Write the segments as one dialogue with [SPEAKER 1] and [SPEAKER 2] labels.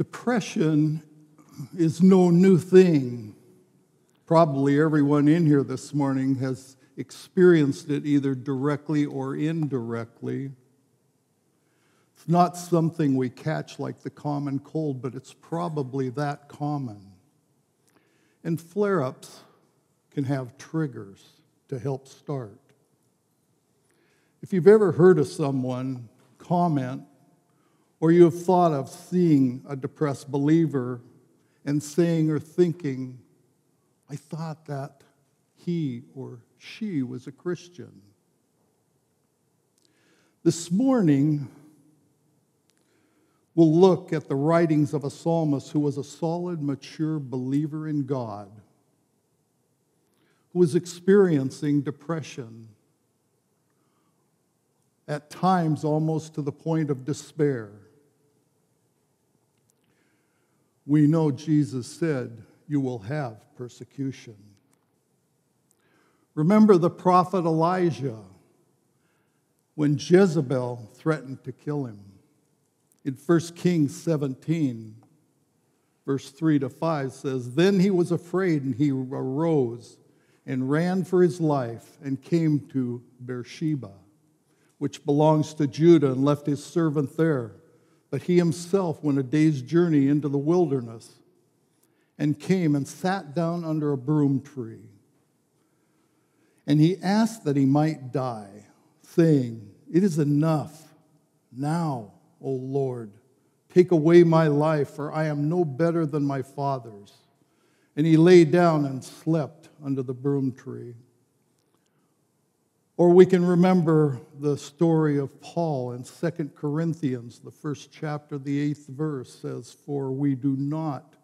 [SPEAKER 1] Depression is no new thing. Probably everyone in here this morning has experienced it either directly or indirectly. It's not something we catch like the common cold, but it's probably that common. And flare ups can have triggers to help start. If you've ever heard of someone comment, or you have thought of seeing a depressed believer and saying or thinking, I thought that he or she was a Christian. This morning, we'll look at the writings of a psalmist who was a solid, mature believer in God, who was experiencing depression, at times almost to the point of despair. We know Jesus said, You will have persecution. Remember the prophet Elijah when Jezebel threatened to kill him. In 1 Kings 17, verse 3 to 5 says, Then he was afraid and he arose and ran for his life and came to Beersheba, which belongs to Judah, and left his servant there. But he himself went a day's journey into the wilderness and came and sat down under a broom tree. And he asked that he might die, saying, It is enough now, O Lord. Take away my life, for I am no better than my fathers. And he lay down and slept under the broom tree. Or we can remember the story of Paul in 2 Corinthians, the first chapter, the eighth verse says, For we do not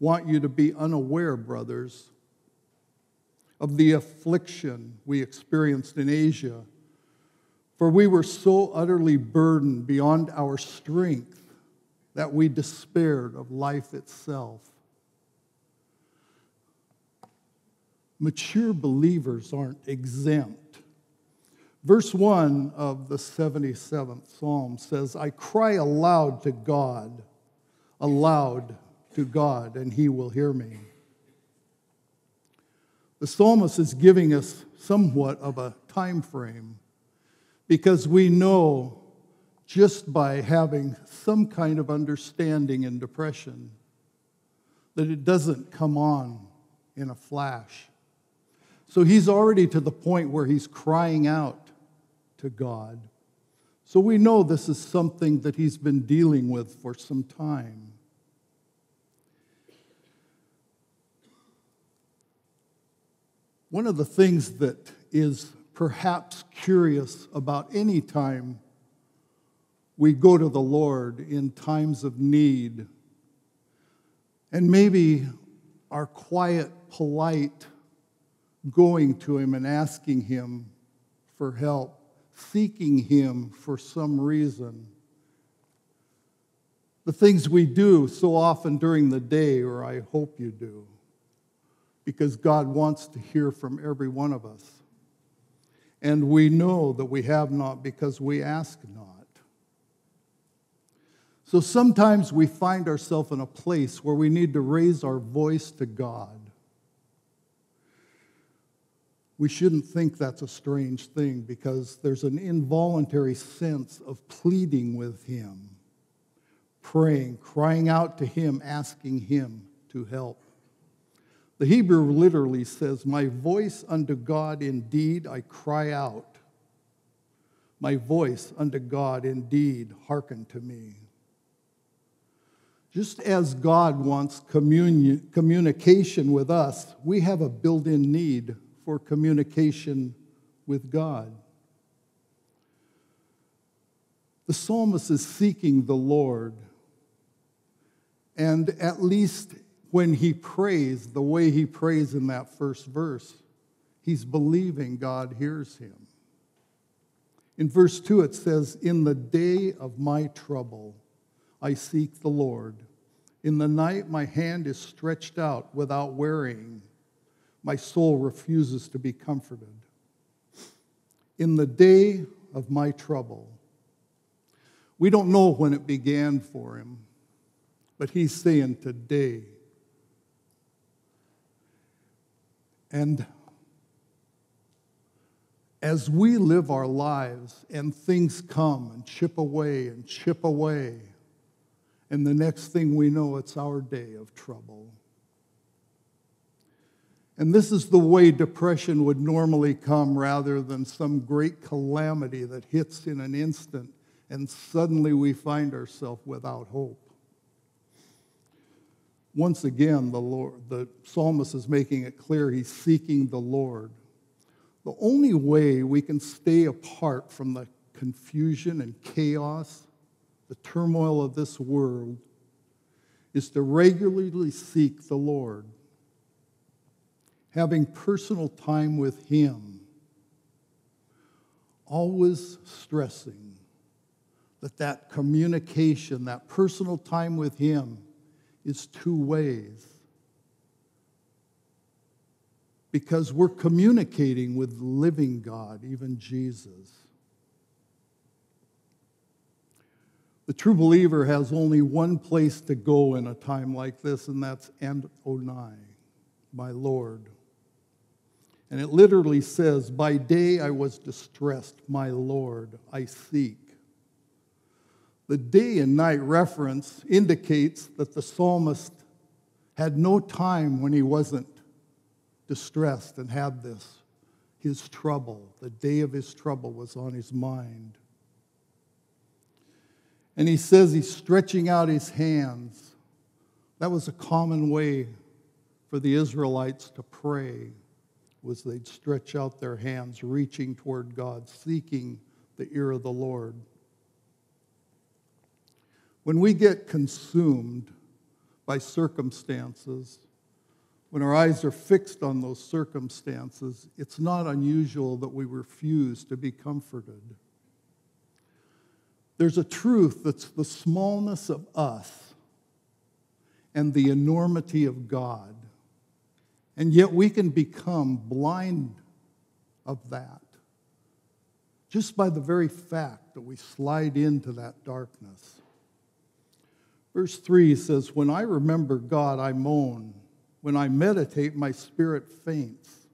[SPEAKER 1] want you to be unaware, brothers, of the affliction we experienced in Asia. For we were so utterly burdened beyond our strength that we despaired of life itself. Mature believers aren't exempt Verse 1 of the 77th Psalm says, I cry aloud to God, aloud to God, and he will hear me. The psalmist is giving us somewhat of a time frame because we know just by having some kind of understanding in depression that it doesn't come on in a flash. So he's already to the point where he's crying out to God. So we know this is something that he's been dealing with for some time. One of the things that is perhaps curious about any time we go to the Lord in times of need, and maybe our quiet, polite going to Him and asking Him for help seeking Him for some reason. The things we do so often during the day, or I hope you do, because God wants to hear from every one of us. And we know that we have not because we ask not. So sometimes we find ourselves in a place where we need to raise our voice to God we shouldn't think that's a strange thing because there's an involuntary sense of pleading with Him, praying, crying out to Him, asking Him to help. The Hebrew literally says, My voice unto God indeed I cry out. My voice unto God indeed hearken to me. Just as God wants communion, communication with us, we have a built in need for communication with God. The psalmist is seeking the Lord, and at least when he prays, the way he prays in that first verse, he's believing God hears him. In verse 2, it says, In the day of my trouble, I seek the Lord. In the night, my hand is stretched out without wearying my soul refuses to be comforted. In the day of my trouble, we don't know when it began for him. but he's saying today. And as we live our lives and things come and chip away and chip away, and the next thing we know, it's our day of trouble. And this is the way depression would normally come rather than some great calamity that hits in an instant and suddenly we find ourselves without hope. Once again, the, Lord, the psalmist is making it clear he's seeking the Lord. The only way we can stay apart from the confusion and chaos, the turmoil of this world, is to regularly seek the Lord having personal time with Him, always stressing that that communication, that personal time with Him, is two ways. Because we're communicating with living God, even Jesus. The true believer has only one place to go in a time like this, and that's Adonai, my Lord. And it literally says, By day I was distressed, my Lord, I seek. The day and night reference indicates that the psalmist had no time when he wasn't distressed and had this. His trouble, the day of his trouble was on his mind. And he says he's stretching out his hands. That was a common way for the Israelites to pray was they'd stretch out their hands, reaching toward God, seeking the ear of the Lord. When we get consumed by circumstances, when our eyes are fixed on those circumstances, it's not unusual that we refuse to be comforted. There's a truth that's the smallness of us and the enormity of God. And yet we can become blind of that just by the very fact that we slide into that darkness. Verse 3 says, When I remember God, I moan. When I meditate, my spirit faints.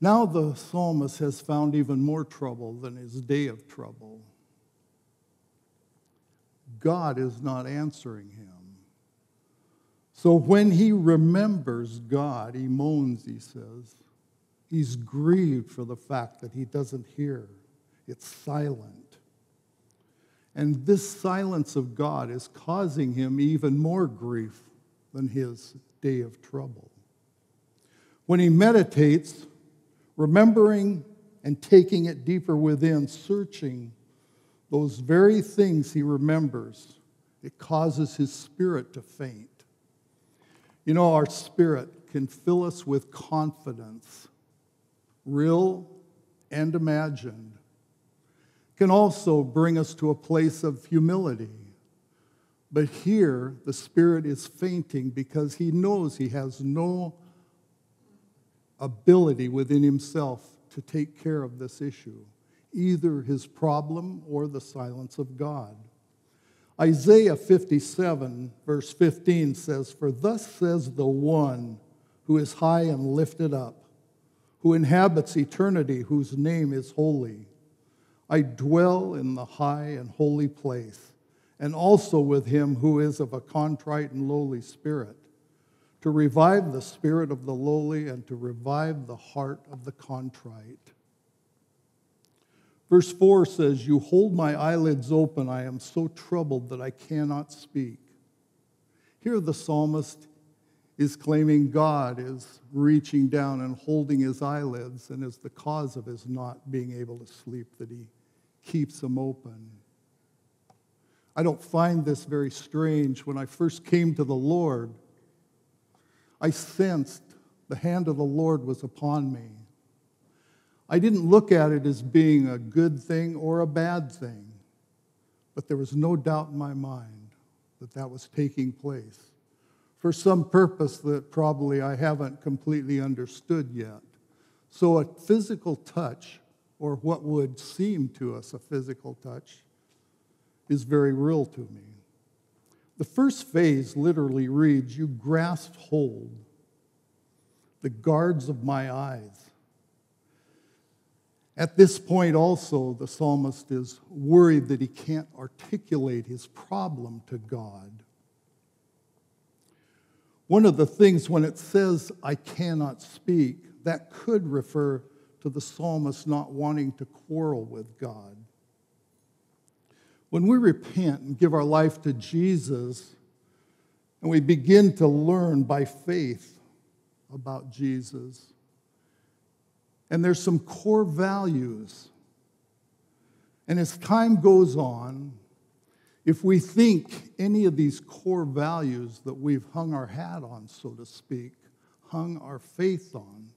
[SPEAKER 1] Now the psalmist has found even more trouble than his day of trouble. God is not answering him. So when he remembers God, he moans, he says. He's grieved for the fact that he doesn't hear. It's silent. And this silence of God is causing him even more grief than his day of trouble. When he meditates, remembering and taking it deeper within, searching those very things he remembers, it causes his spirit to faint. You know, our spirit can fill us with confidence, real and imagined. Can also bring us to a place of humility. But here, the Spirit is fainting because he knows he has no ability within himself to take care of this issue, either his problem or the silence of God. Isaiah 57, verse 15 says, For thus says the one who is high and lifted up, who inhabits eternity, whose name is holy. I dwell in the high and holy place, and also with him who is of a contrite and lowly spirit, to revive the spirit of the lowly and to revive the heart of the contrite. Verse 4 says, You hold my eyelids open. I am so troubled that I cannot speak. Here, the psalmist is claiming God is reaching down and holding his eyelids and is the cause of his not being able to sleep, that he keeps them open. I don't find this very strange. When I first came to the Lord, I sensed the hand of the Lord was upon me. I didn't look at it as being a good thing or a bad thing, but there was no doubt in my mind that that was taking place for some purpose that probably I haven't completely understood yet. So, a physical touch, or what would seem to us a physical touch, is very real to me. The first phase literally reads You grasped hold, the guards of my eyes. At this point, also, the psalmist is worried that he can't articulate his problem to God. One of the things when it says, I cannot speak, that could refer to the psalmist not wanting to quarrel with God. When we repent and give our life to Jesus, and we begin to learn by faith about Jesus, and there's some core values. And as time goes on, if we think any of these core values that we've hung our hat on, so to speak, hung our faith on,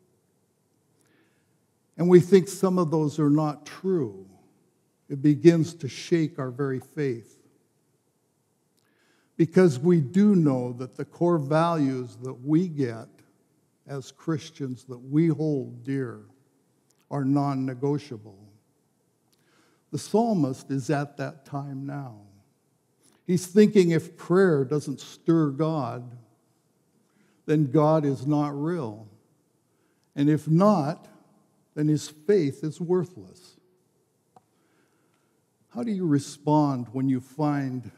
[SPEAKER 1] and we think some of those are not true, it begins to shake our very faith. Because we do know that the core values that we get as Christians that we hold dear are non negotiable. The psalmist is at that time now. He's thinking if prayer doesn't stir God, then God is not real. And if not, then his faith is worthless. How do you respond when you find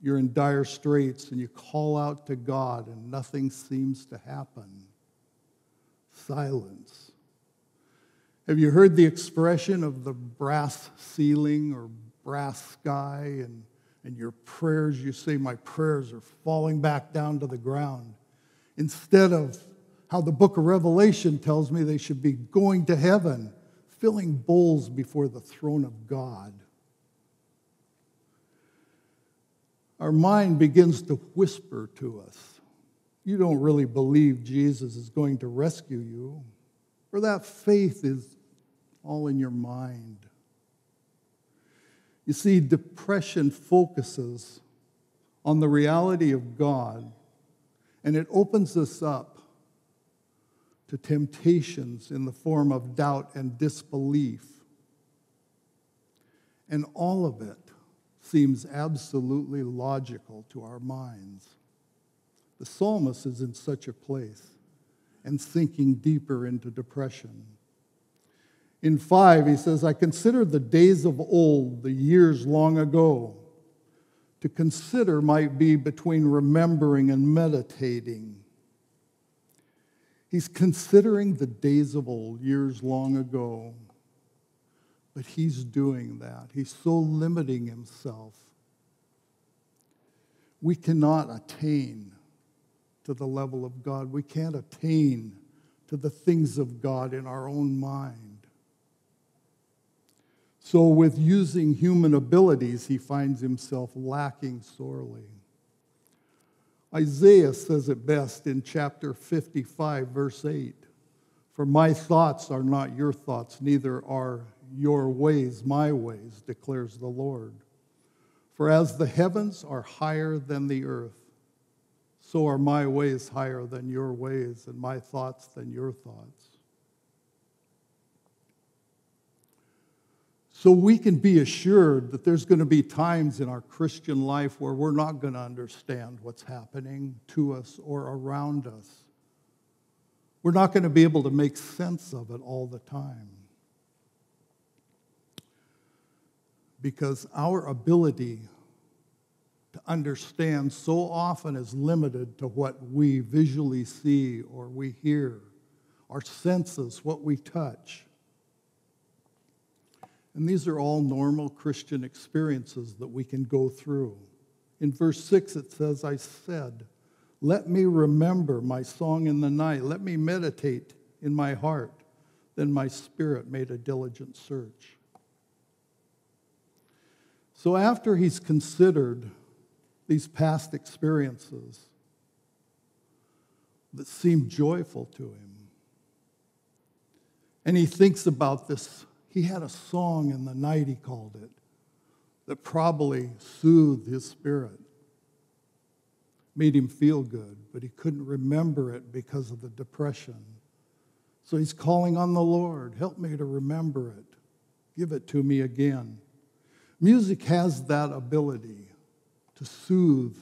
[SPEAKER 1] you're in dire straits and you call out to God and nothing seems to happen? Silence. Have you heard the expression of the brass ceiling or brass sky and, and your prayers? You say, My prayers are falling back down to the ground. Instead of how the book of Revelation tells me they should be going to heaven, filling bowls before the throne of God. Our mind begins to whisper to us, You don't really believe Jesus is going to rescue you, or that faith is all in your mind. You see, depression focuses on the reality of God and it opens us up to temptations in the form of doubt and disbelief. And all of it seems absolutely logical to our minds. The psalmist is in such a place and sinking deeper into depression. In 5, he says, I consider the days of old, the years long ago. To consider might be between remembering and meditating. He's considering the days of old, years long ago. But he's doing that. He's so limiting himself. We cannot attain to the level of God. We can't attain to the things of God in our own mind. So, with using human abilities, he finds himself lacking sorely. Isaiah says it best in chapter 55, verse 8 For my thoughts are not your thoughts, neither are your ways my ways, declares the Lord. For as the heavens are higher than the earth, so are my ways higher than your ways, and my thoughts than your thoughts. So we can be assured that there's going to be times in our Christian life where we're not going to understand what's happening to us or around us. We're not going to be able to make sense of it all the time. Because our ability to understand so often is limited to what we visually see or we hear, our senses, what we touch. And these are all normal Christian experiences that we can go through. In verse 6, it says, I said, Let me remember my song in the night. Let me meditate in my heart. Then my spirit made a diligent search. So after he's considered these past experiences that seem joyful to him, and he thinks about this he had a song in the night, he called it, that probably soothed his spirit, made him feel good, but he couldn't remember it because of the depression. So he's calling on the Lord, help me to remember it. Give it to me again. Music has that ability to soothe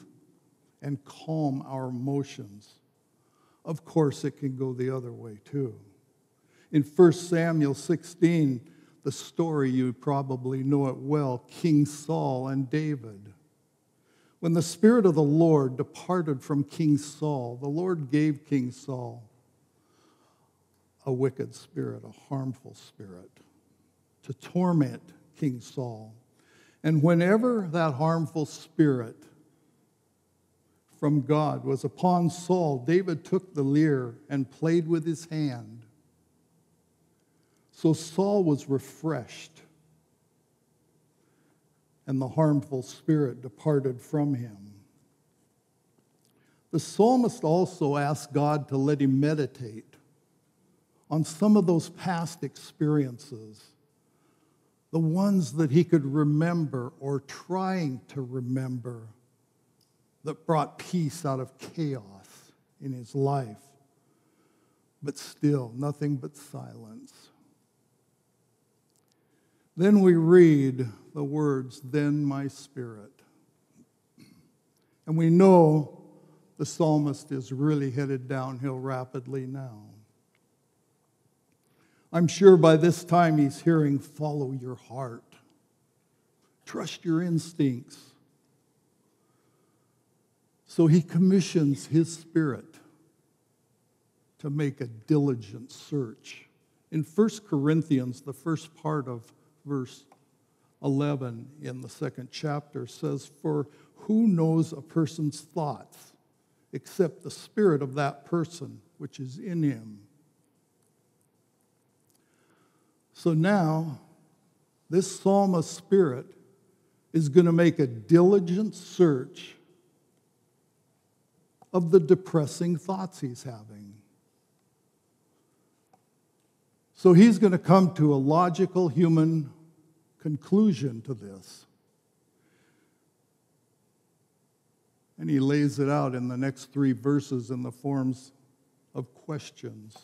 [SPEAKER 1] and calm our emotions. Of course, it can go the other way too. In 1 Samuel 16, the story, you probably know it well King Saul and David. When the Spirit of the Lord departed from King Saul, the Lord gave King Saul a wicked spirit, a harmful spirit, to torment King Saul. And whenever that harmful spirit from God was upon Saul, David took the lyre and played with his hand. So Saul was refreshed, and the harmful spirit departed from him. The psalmist also asked God to let him meditate on some of those past experiences, the ones that he could remember or trying to remember that brought peace out of chaos in his life. But still, nothing but silence. Then we read the words, Then my spirit. And we know the psalmist is really headed downhill rapidly now. I'm sure by this time he's hearing, Follow your heart, trust your instincts. So he commissions his spirit to make a diligent search. In 1 Corinthians, the first part of verse 11 in the second chapter says, For who knows a person's thoughts except the spirit of that person which is in him? So now, this psalmist spirit is going to make a diligent search of the depressing thoughts he's having. So he's going to come to a logical human conclusion to this. And he lays it out in the next three verses in the forms of questions.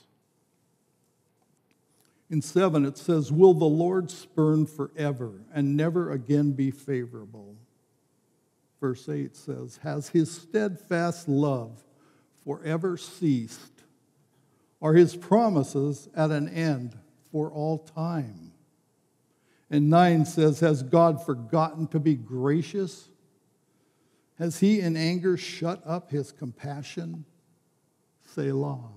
[SPEAKER 1] In seven, it says, Will the Lord spurn forever and never again be favorable? Verse 8 says, Has his steadfast love forever ceased? Are his promises at an end for all time? And 9 says, Has God forgotten to be gracious? Has he in anger shut up his compassion? Selah.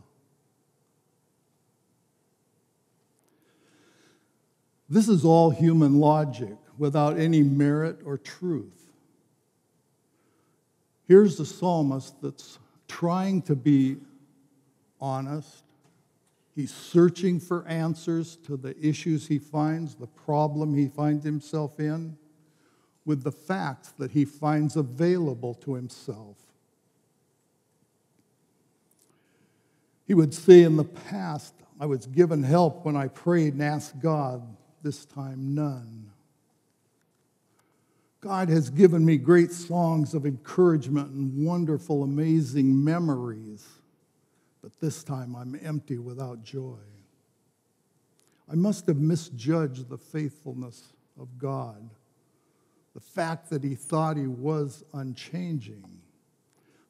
[SPEAKER 1] This is all human logic without any merit or truth. Here's the psalmist that's trying to be honest, He's searching for answers to the issues he finds, the problem he finds himself in, with the facts that he finds available to himself. He would say, In the past, I was given help when I prayed and asked God, this time, none. God has given me great songs of encouragement and wonderful, amazing memories but this time I'm empty without joy. I must have misjudged the faithfulness of God, the fact that He thought He was unchanging.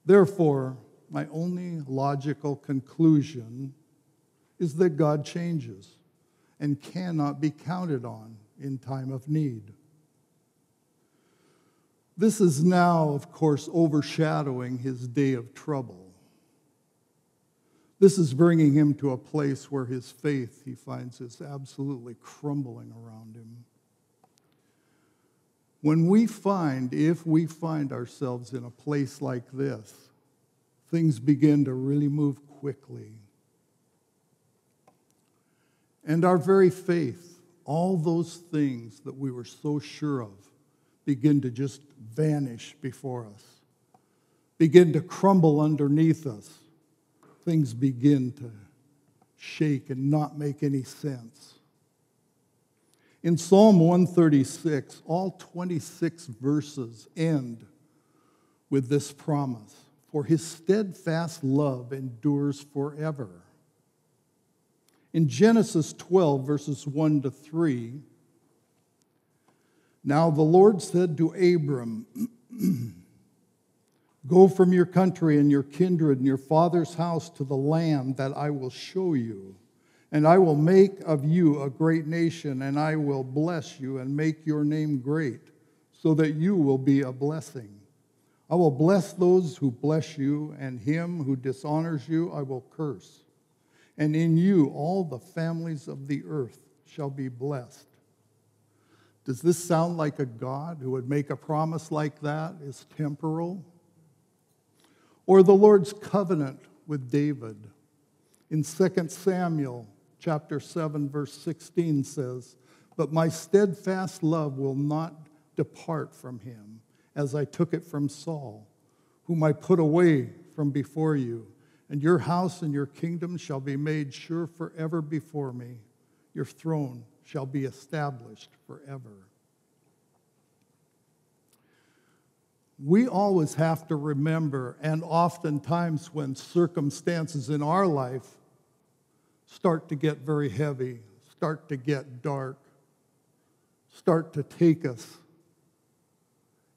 [SPEAKER 1] Therefore, my only logical conclusion is that God changes and cannot be counted on in time of need. This is now, of course, overshadowing his day of trouble. This is bringing him to a place where his faith, he finds, is absolutely crumbling around him. When we find, if we find ourselves in a place like this, things begin to really move quickly. And our very faith, all those things that we were so sure of, begin to just vanish before us, begin to crumble underneath us things begin to shake and not make any sense. In Psalm 136, all 26 verses end with this promise For his steadfast love endures forever. In Genesis 12, verses 1 to 3, Now the Lord said to Abram, Go from your country and your kindred and your father's house to the land that I will show you. And I will make of you a great nation, and I will bless you and make your name great, so that you will be a blessing. I will bless those who bless you, and him who dishonors you I will curse. And in you all the families of the earth shall be blessed. Does this sound like a God who would make a promise like that is temporal? Or the Lord's covenant with David. In 2 Samuel chapter 7 verse 16 says, "But my steadfast love will not depart from him, as I took it from Saul, whom I put away from before you, and your house and your kingdom shall be made sure forever before me. Your throne shall be established forever. We always have to remember, and oftentimes when circumstances in our life start to get very heavy, start to get dark, start to take us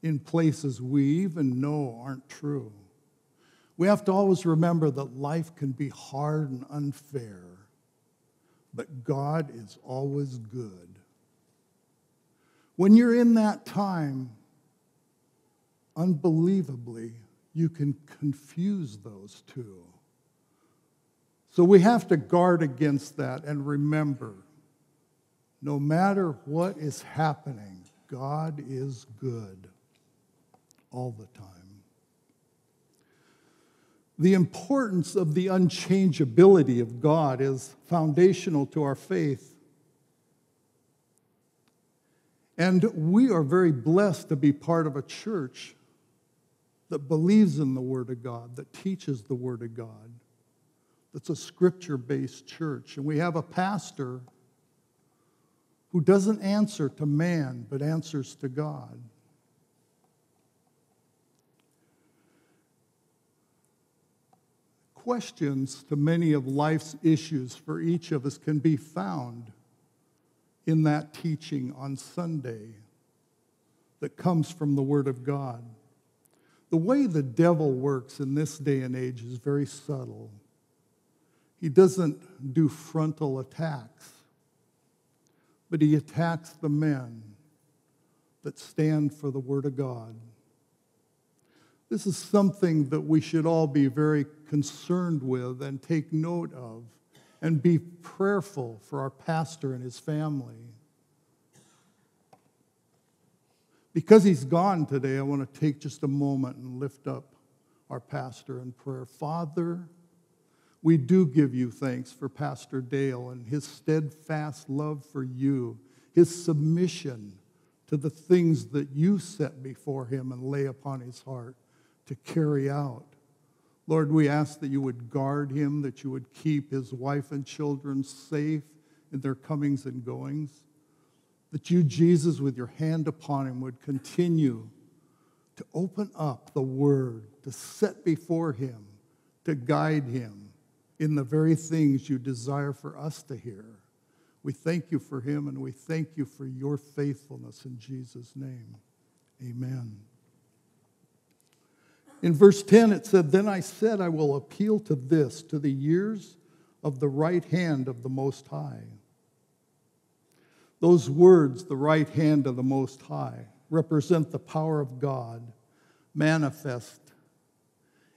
[SPEAKER 1] in places we even know aren't true. We have to always remember that life can be hard and unfair but God is always good. When you're in that time, unbelievably, you can confuse those two. So we have to guard against that and remember no matter what is happening, God is good all the time. The importance of the unchangeability of God is foundational to our faith. And we are very blessed to be part of a church that believes in the Word of God, that teaches the Word of God, that's a scripture based church. And we have a pastor who doesn't answer to man, but answers to God. questions to many of life's issues for each of us can be found in that teaching on Sunday that comes from the Word of God. The way the devil works in this day and age is very subtle. He doesn't do frontal attacks, but he attacks the men that stand for the Word of God. This is something that we should all be very concerned with and take note of and be prayerful for our pastor and his family. Because he's gone today, I want to take just a moment and lift up our pastor in prayer. Father, we do give you thanks for Pastor Dale and his steadfast love for you, his submission to the things that you set before him and lay upon his heart to carry out. Lord, we ask that you would guard him, that you would keep his wife and children safe in their comings and goings, that you, Jesus, with your hand upon him, would continue to open up the word, to set before him, to guide him in the very things you desire for us to hear. We thank you for him and we thank you for your faithfulness in Jesus' name. Amen. In verse 10, it said, Then I said, I will appeal to this, to the years of the right hand of the Most High. Those words, the right hand of the Most High, represent the power of God manifest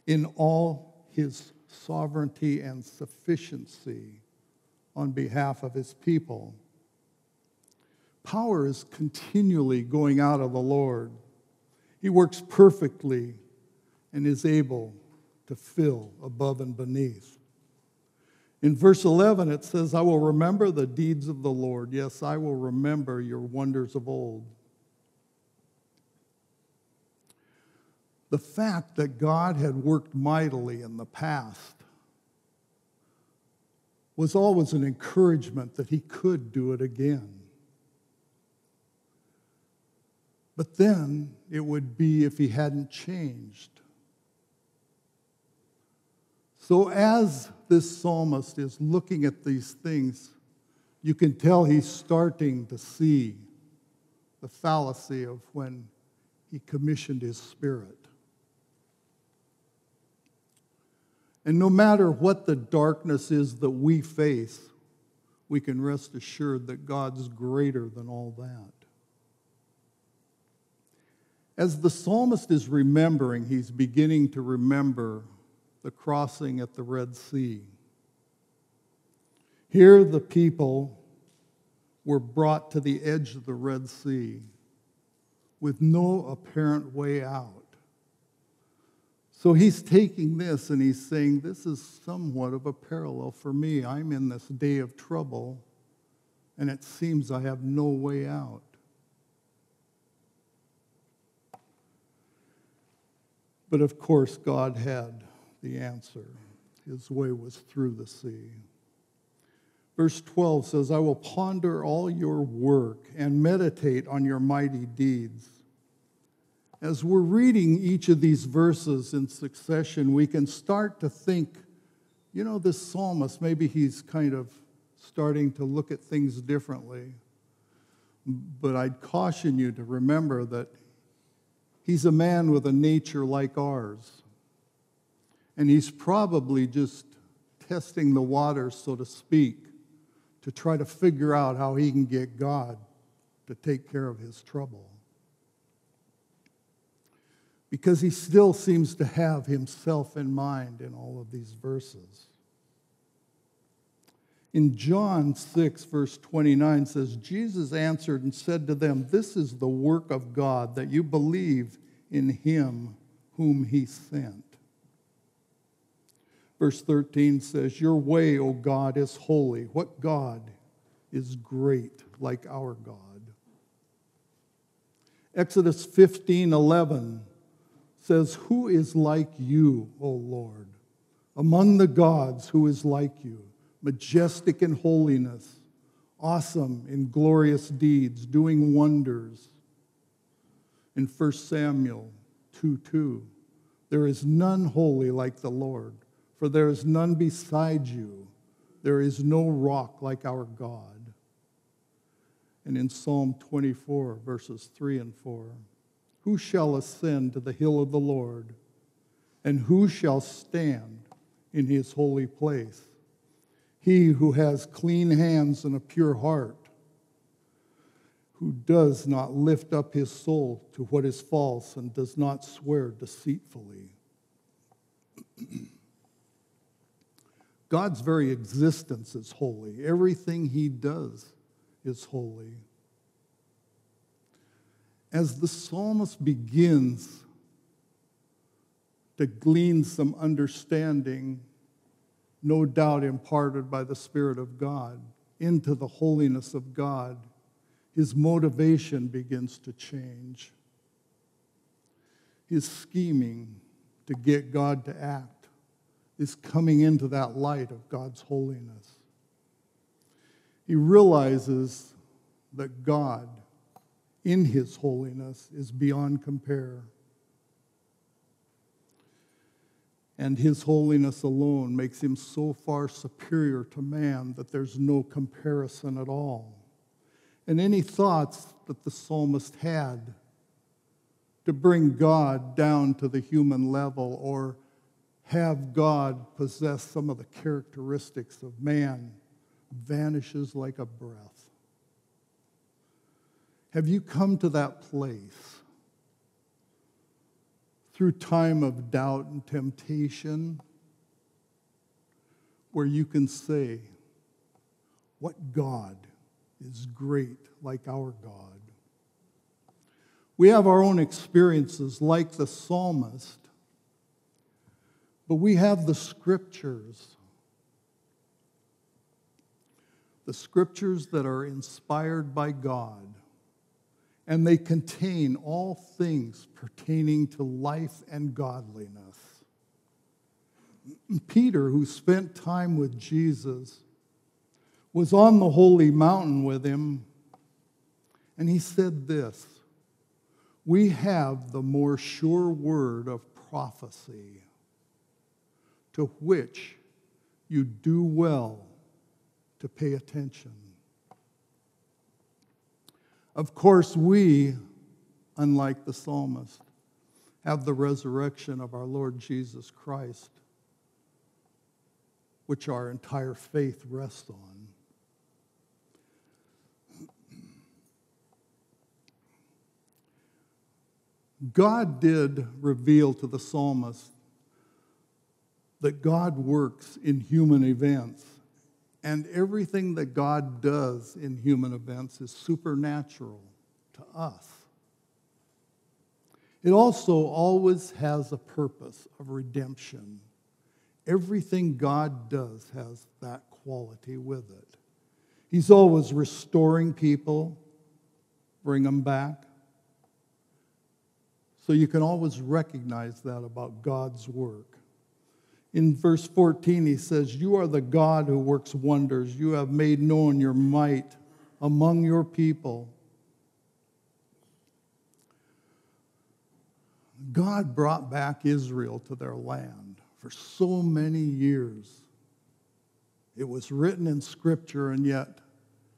[SPEAKER 1] in all his sovereignty and sufficiency on behalf of his people. Power is continually going out of the Lord. He works perfectly and is able to fill above and beneath. In verse 11, it says, I will remember the deeds of the Lord. Yes, I will remember your wonders of old. The fact that God had worked mightily in the past was always an encouragement that he could do it again. But then it would be if he hadn't changed. So, as this psalmist is looking at these things, you can tell he's starting to see the fallacy of when he commissioned his spirit. And no matter what the darkness is that we face, we can rest assured that God's greater than all that. As the psalmist is remembering, he's beginning to remember the crossing at the Red Sea. Here, the people were brought to the edge of the Red Sea with no apparent way out. So he's taking this and he's saying, This is somewhat of a parallel for me. I'm in this day of trouble, and it seems I have no way out. But of course, God had the answer. His way was through the sea. Verse 12 says, I will ponder all your work and meditate on your mighty deeds. As we're reading each of these verses in succession, we can start to think, you know, this psalmist, maybe he's kind of starting to look at things differently. But I'd caution you to remember that he's a man with a nature like ours. And he's probably just testing the waters, so to speak, to try to figure out how he can get God to take care of his trouble. Because he still seems to have himself in mind in all of these verses. In John 6, verse 29 says, Jesus answered and said to them, This is the work of God, that you believe in him whom he sent. Verse 13 says, Your way, O God, is holy. What God is great like our God? Exodus 15 11 says, Who is like you, O Lord? Among the gods, who is like you? Majestic in holiness, awesome in glorious deeds, doing wonders. In 1 Samuel 2 2, there is none holy like the Lord for there is none beside you. There is no rock like our God. And in Psalm 24, verses 3 and 4, who shall ascend to the hill of the Lord? And who shall stand in his holy place? He who has clean hands and a pure heart, who does not lift up his soul to what is false and does not swear deceitfully. God's very existence is holy. Everything he does is holy. As the psalmist begins to glean some understanding, no doubt imparted by the Spirit of God, into the holiness of God, his motivation begins to change. His scheming to get God to act is coming into that light of God's holiness. He realizes that God, in his holiness, is beyond compare. And his holiness alone makes him so far superior to man that there's no comparison at all. And any thoughts that the psalmist had to bring God down to the human level or have God possess some of the characteristics of man vanishes like a breath. Have you come to that place through time of doubt and temptation where you can say, What God is great like our God? We have our own experiences like the psalmist but we have the scriptures. The scriptures that are inspired by God, and they contain all things pertaining to life and godliness. Peter, who spent time with Jesus, was on the holy mountain with him, and he said this We have the more sure word of prophecy to which you do well to pay attention. Of course, we, unlike the psalmist, have the resurrection of our Lord Jesus Christ, which our entire faith rests on. God did reveal to the psalmist that God works in human events, and everything that God does in human events is supernatural to us. It also always has a purpose of redemption. Everything God does has that quality with it. He's always restoring people, bring them back. So you can always recognize that about God's work. In verse 14, he says, You are the God who works wonders. You have made known your might among your people. God brought back Israel to their land for so many years. It was written in Scripture, and yet,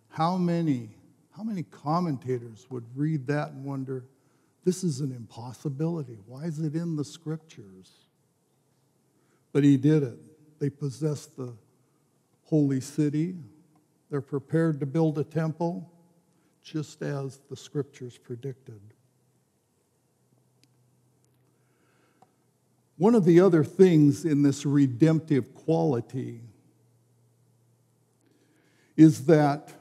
[SPEAKER 1] how many, how many commentators would read that and wonder, this is an impossibility. Why is it in the Scriptures? But he did it. They possessed the holy city. They're prepared to build a temple, just as the Scriptures predicted. One of the other things in this redemptive quality is that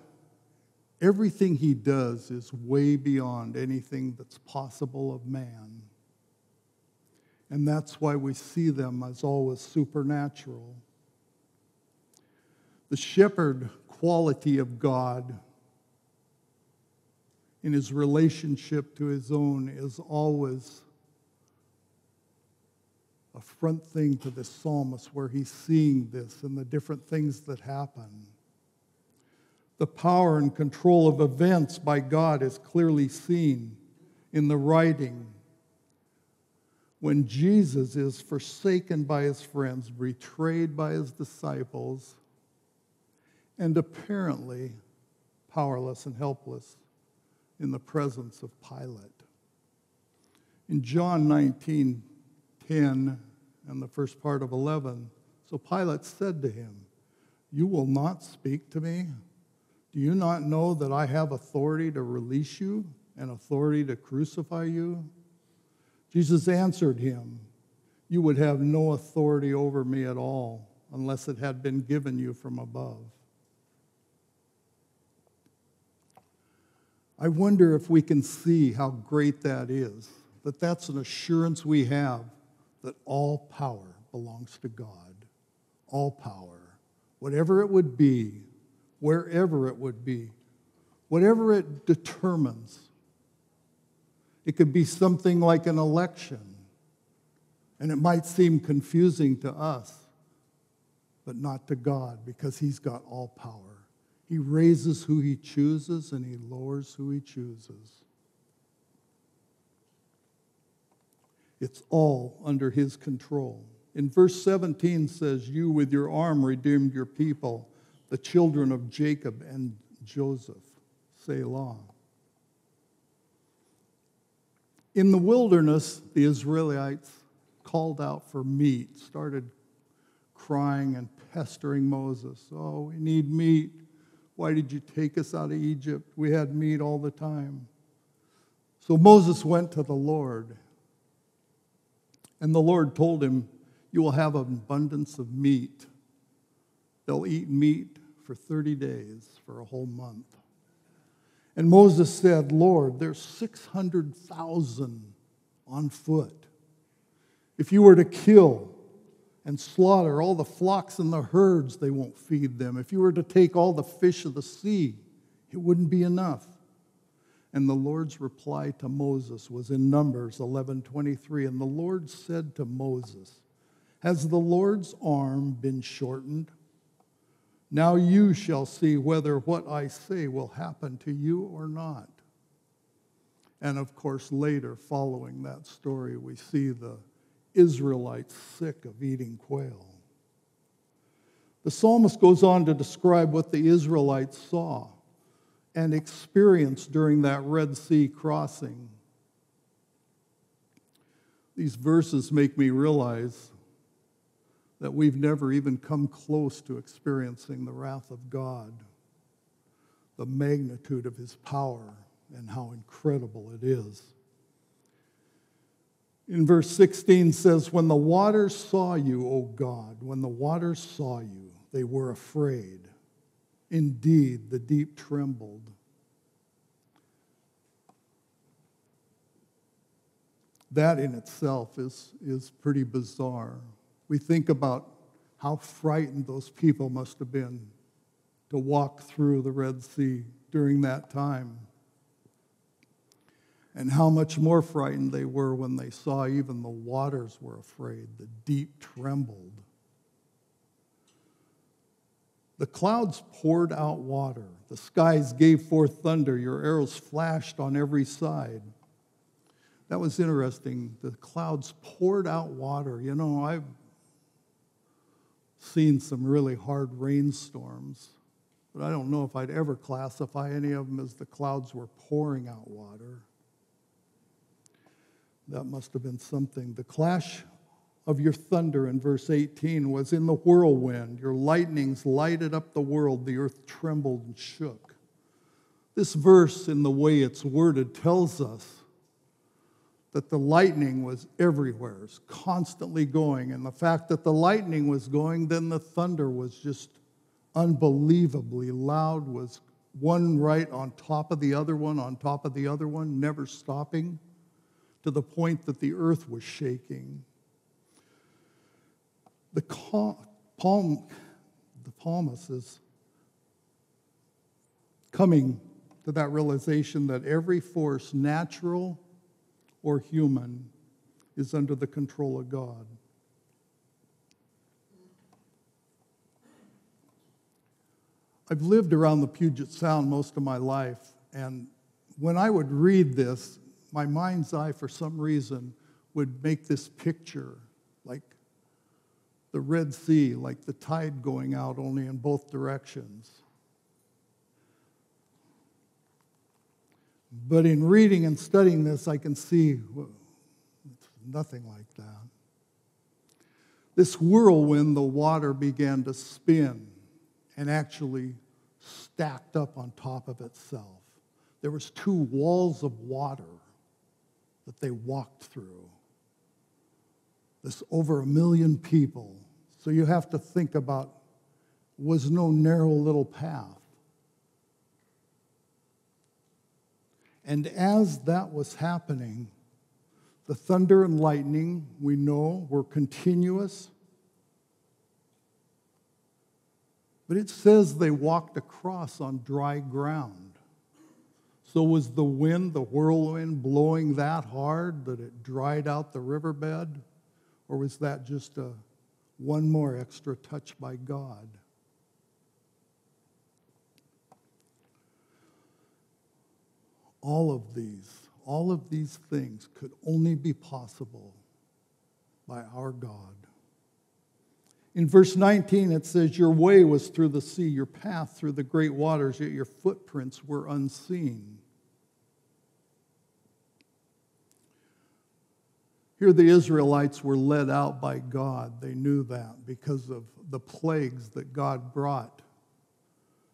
[SPEAKER 1] everything he does is way beyond anything that's possible of man. And that's why we see them as always supernatural. The shepherd quality of God in his relationship to his own is always a front thing to the psalmist where he's seeing this and the different things that happen. The power and control of events by God is clearly seen in the writing. When Jesus is forsaken by his friends, betrayed by his disciples, and apparently powerless and helpless in the presence of Pilate. In John 19, 10 and the first part of 11. So Pilate said to him, You will not speak to me? Do you not know that I have authority to release you and authority to crucify you? Jesus answered him, You would have no authority over me at all unless it had been given you from above. I wonder if we can see how great that is, that that's an assurance we have that all power belongs to God. All power. Whatever it would be, wherever it would be, whatever it determines. It could be something like an election, and it might seem confusing to us, but not to God because He's got all power. He raises who He chooses and He lowers who He chooses. It's all under his control. In verse 17 says, You with your arm redeemed your people, the children of Jacob and Joseph. Selah. In the wilderness, the Israelites called out for meat, started crying and pestering Moses. Oh, we need meat. Why did you take us out of Egypt? We had meat all the time. So Moses went to the Lord and the Lord told him, You will have an abundance of meat. They'll eat meat for 30 days, for a whole month. And Moses said, Lord, there's 600,000 on foot. If you were to kill and slaughter all the flocks and the herds, they won't feed them. If you were to take all the fish of the sea, it wouldn't be enough. And the Lord's reply to Moses was in Numbers 11:23, and the Lord said to Moses, "Has the Lord's arm been shortened? Now you shall see whether what I say will happen to you or not." And of course, later, following that story, we see the Israelites sick of eating quail. The psalmist goes on to describe what the Israelites saw and experienced during that Red Sea crossing. These verses make me realize that we've never even come close to experiencing the wrath of God, the magnitude of his power, and how incredible it is. In verse 16 says, When the waters saw you, O God, when the waters saw you, they were afraid. Indeed, the deep trembled. That in itself is, is pretty bizarre. We think about how frightened those people must have been to walk through the Red Sea during that time and how much more frightened they were when they saw even the waters were afraid. The deep trembled. The clouds poured out water. The skies gave forth thunder. Your arrows flashed on every side. That was interesting. The clouds poured out water. You know, I've seen some really hard rainstorms, but I don't know if I'd ever classify any of them as the clouds were pouring out water. That must have been something. The clash of your thunder in verse 18 was in the whirlwind. Your lightnings lighted up the world. The earth trembled and shook. This verse, in the way it's worded, tells us that the lightning was everywhere, it's constantly going. And the fact that the lightning was going, then the thunder was just unbelievably loud, was one right on top of the other one, on top of the other one, never stopping to the point that the earth was shaking. The palm, the psalmist is coming to that realization that every force, natural or human, is under the control of God. I've lived around the Puget Sound most of my life, and when I would read this, my mind's eye, for some reason, would make this picture like the Red Sea, like the tide going out only in both directions. But in reading and studying this, I can see it's nothing like that. This whirlwind, the water began to spin and actually stacked up on top of itself. There was two walls of water that they walked through. This over a million people. So you have to think about was no narrow little path. And as that was happening, the thunder and lightning, we know, were continuous. But it says they walked across on dry ground. So, was the wind, the whirlwind, blowing that hard that it dried out the riverbed? Or was that just a, one more extra touch by God? All of these, all of these things could only be possible by our God. In verse 19, it says, Your way was through the sea, your path through the great waters, yet your footprints were unseen. Here, the Israelites were led out by God. They knew that because of the plagues that God brought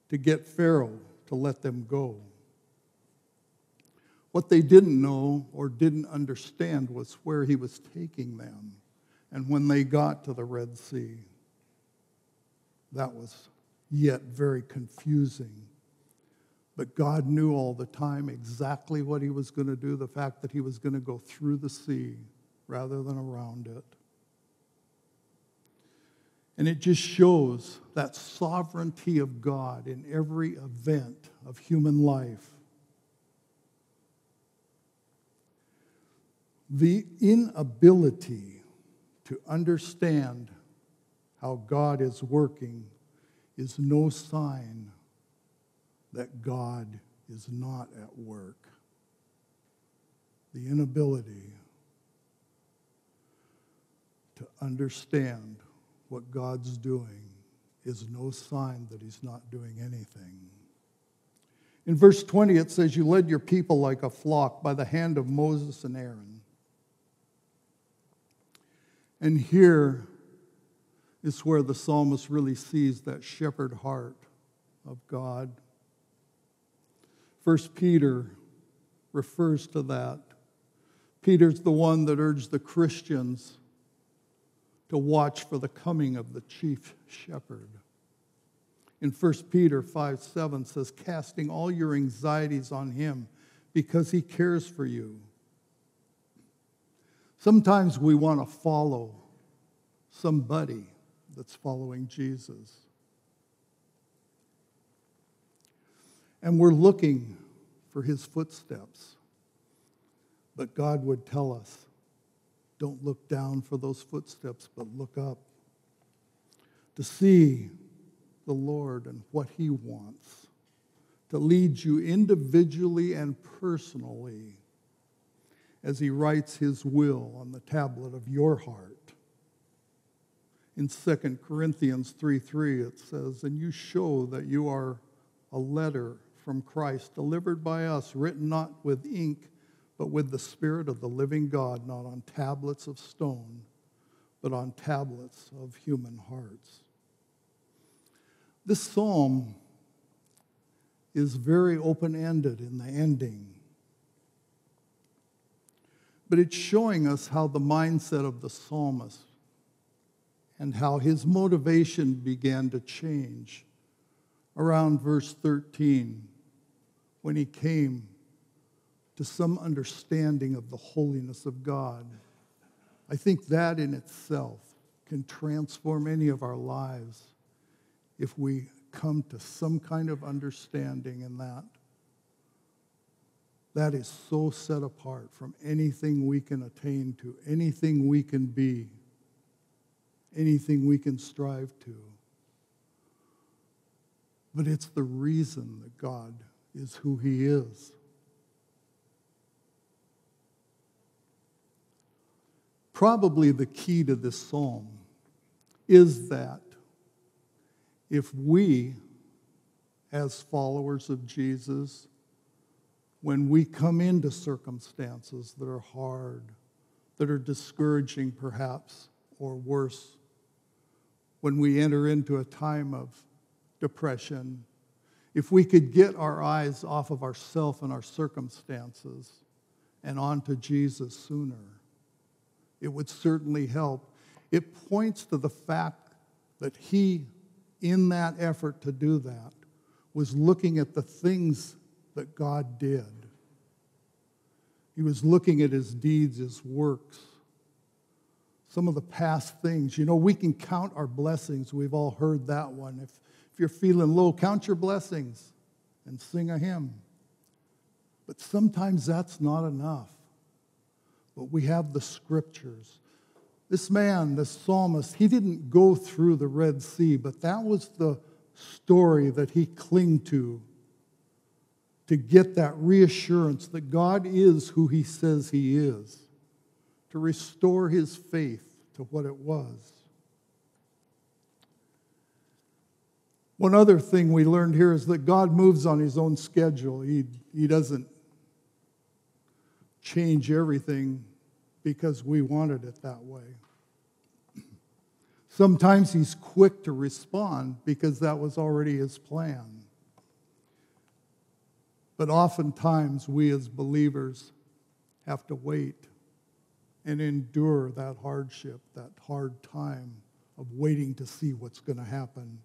[SPEAKER 1] to get Pharaoh to let them go. What they didn't know or didn't understand was where he was taking them. And when they got to the Red Sea, that was yet very confusing. But God knew all the time exactly what he was going to do, the fact that he was going to go through the sea rather than around it. And it just shows that sovereignty of God in every event of human life. The inability to understand how God is working is no sign that God is not at work. The inability to understand what God's doing is no sign that He's not doing anything. In verse 20, it says, You led your people like a flock by the hand of Moses and Aaron. And here is where the psalmist really sees that shepherd heart of God. First Peter refers to that. Peter's the one that urged the Christians to watch for the coming of the chief shepherd. In 1 Peter 5 7 says, casting all your anxieties on him because he cares for you. Sometimes we want to follow somebody that's following Jesus. And we're looking for his footsteps. But God would tell us don't look down for those footsteps, but look up to see the Lord and what he wants, to lead you individually and personally as he writes his will on the tablet of your heart. In 2 Corinthians 3 3, it says, And you show that you are a letter from Christ, delivered by us, written not with ink, but with the Spirit of the living God, not on tablets of stone, but on tablets of human hearts. This psalm is very open ended in the ending. But it's showing us how the mindset of the psalmist and how his motivation began to change around verse 13 when he came to some understanding of the holiness of God. I think that in itself can transform any of our lives if we come to some kind of understanding in that. That is so set apart from anything we can attain to, anything we can be anything we can strive to. But it's the reason that God is who He is. Probably the key to this psalm is that if we, as followers of Jesus, when we come into circumstances that are hard, that are discouraging perhaps, or worse, when we enter into a time of depression, if we could get our eyes off of ourself and our circumstances and onto Jesus sooner, it would certainly help. It points to the fact that he, in that effort to do that, was looking at the things that God did. He was looking at his deeds, his works some of the past things. You know, we can count our blessings. We've all heard that one. If, if you're feeling low, count your blessings and sing a hymn. But sometimes that's not enough. But we have the scriptures. This man, this psalmist, he didn't go through the Red Sea, but that was the story that he clung to to get that reassurance that God is who he says he is to restore his faith to what it was. One other thing we learned here is that God moves on his own schedule. He, he doesn't change everything because we wanted it that way. Sometimes he's quick to respond because that was already his plan. But oftentimes we as believers have to wait and endure that hardship, that hard time of waiting to see what's going to happen.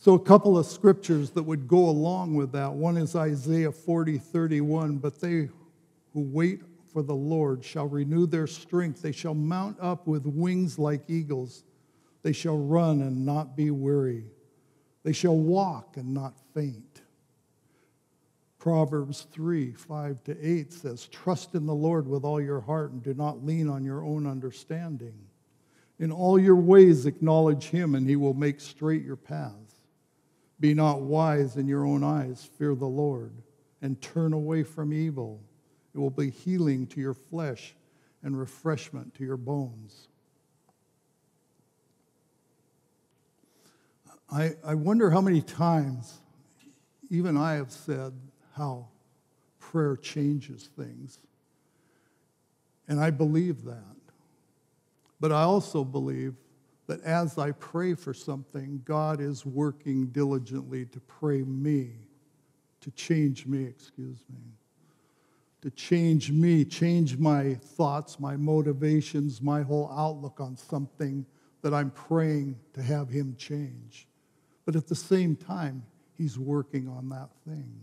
[SPEAKER 1] So, a couple of scriptures that would go along with that. One is Isaiah 40, 31. But they who wait for the Lord shall renew their strength. They shall mount up with wings like eagles. They shall run and not be weary. They shall walk and not faint. Proverbs 3 5 to 8 says, Trust in the Lord with all your heart and do not lean on your own understanding. In all your ways acknowledge him, and he will make straight your paths. Be not wise in your own eyes, fear the Lord, and turn away from evil. It will be healing to your flesh and refreshment to your bones. I, I wonder how many times even I have said how prayer changes things. And I believe that. But I also believe that as I pray for something, God is working diligently to pray me, to change me, excuse me, to change me, change my thoughts, my motivations, my whole outlook on something that I'm praying to have Him change. But at the same time, He's working on that thing.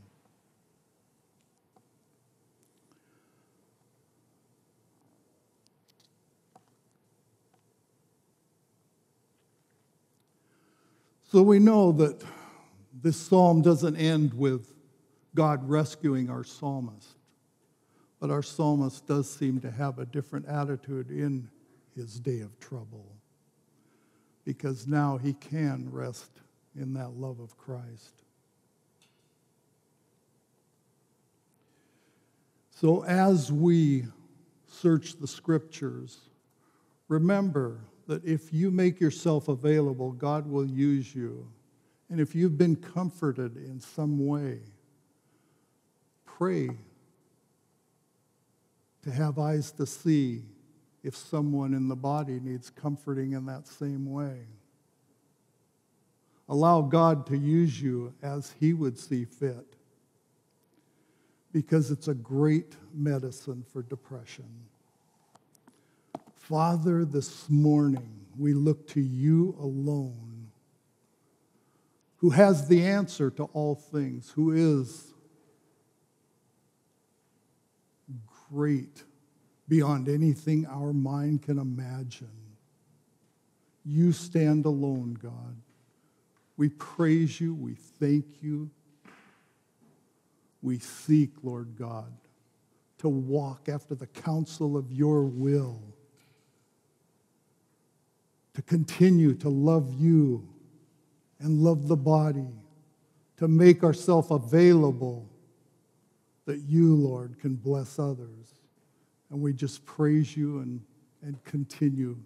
[SPEAKER 1] So we know that this psalm doesn't end with God rescuing our psalmist, but our psalmist does seem to have a different attitude in his day of trouble because now he can rest in that love of Christ. So as we search the scriptures, remember that if you make yourself available, God will use you. And if you've been comforted in some way, pray to have eyes to see if someone in the body needs comforting in that same way. Allow God to use you as He would see fit because it's a great medicine for depression. Father, this morning we look to you alone, who has the answer to all things, who is great beyond anything our mind can imagine. You stand alone, God. We praise you. We thank you. We seek, Lord God, to walk after the counsel of your will to continue to love you and love the body, to make ourselves available that you, Lord, can bless others. And we just praise you and, and continue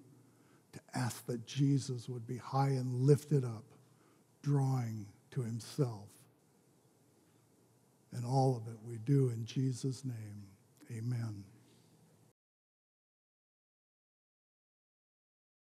[SPEAKER 1] to ask that Jesus would be high and lifted up, drawing to himself. And all of it we do in Jesus' name. Amen.